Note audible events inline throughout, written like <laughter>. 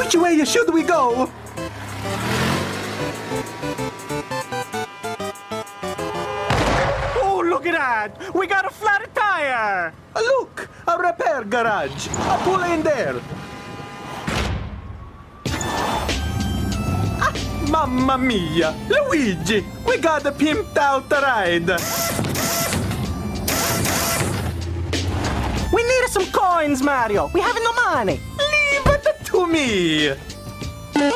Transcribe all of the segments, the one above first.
way should we go? Oh, look at that! We got a flat tire! Uh, Look, a repair garage. A pull in there. Ah, mamma mia! Luigi, we got a pimped out ride. We need some coins, Mario. We have no money. Leave it to me.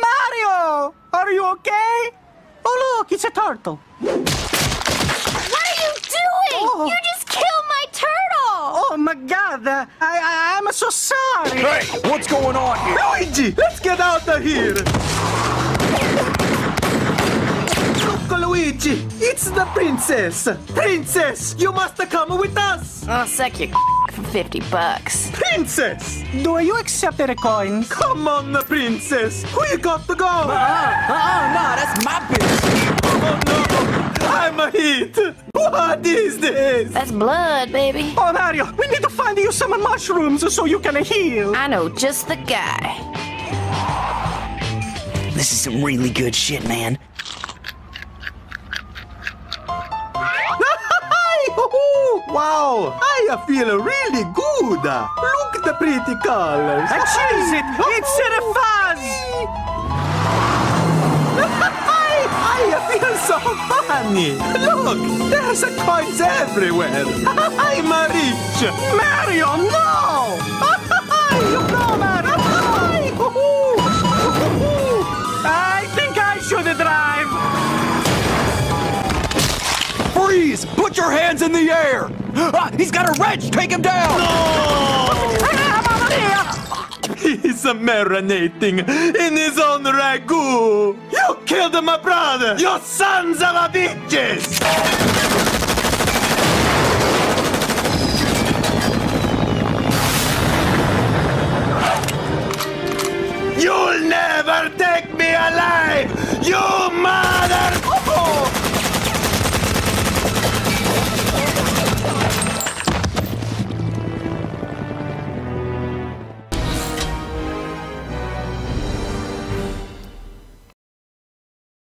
Mario! Are you okay? Oh, look, it's a turtle. What are you doing? Oh. You just killed my turtle! Oh, my God. uh, I, I, I'm so sorry. Hey, what's going on here? Luigi, let's get out of here. Look, Luigi, it's the princess. Princess, you must come with us. I'll suck your <laughs> for 50 bucks. Princess, Do you accept the coins? come on, the princess. We got to go. Uh-uh, uh-uh no, that's my bitch! Oh no, I'm a hit. What is this? That's blood, baby. Oh, Mario, we need to find you some mushrooms so you can heal. I know just the guy. This is some really good shit, man. Wow, I feel really good. Look at the pretty colors. And choose it. It's a fuzz. <laughs> I feel so funny. Look, there's coins everywhere. <laughs> I'm a rich. Mario, no! Freeze! Put your hands in the air! Ah, he's got a wrench! Take him down! No! <laughs> He's marinating in his own ragu! You killed my brother! Your sons are bitches! You'll never take me alive! You mother...